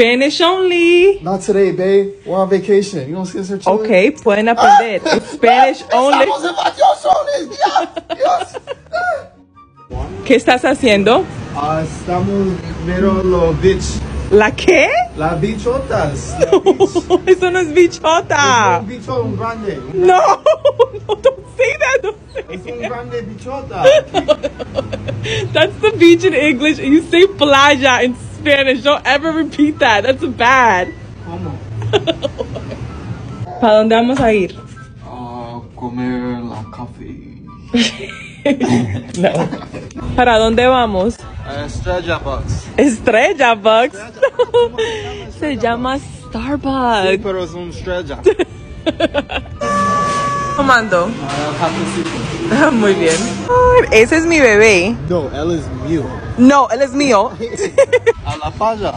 Spanish only. Not today, babe. We're on vacation. You don't see us here chilling? Okay, pueden aprender. Ah! It's Spanish ah! only. Estamos en vacaciones, ya. Dios. Ah. ¿Qué estás haciendo? Ah, estamos viendo los beach. ¿La qué? Las bichotas. La beach. Eso no es bichota. Un bicho un grande. No, no, don't say that. Don't say Es un grande bichota. That's the beach in English. and You say playa in Spanish. Don't ever repeat that. That's bad. ¿Cómo? ¿Para dónde vamos a ir? Ah, comer la café. No. ¿Para dónde vamos? A Estrella Box. Estrella Bucks. Se llama Starbucks. Pero es un estrella. Cafecito. Muy bien. Ese es mi bebé. No, él es mío. No, él es mío. A la falla.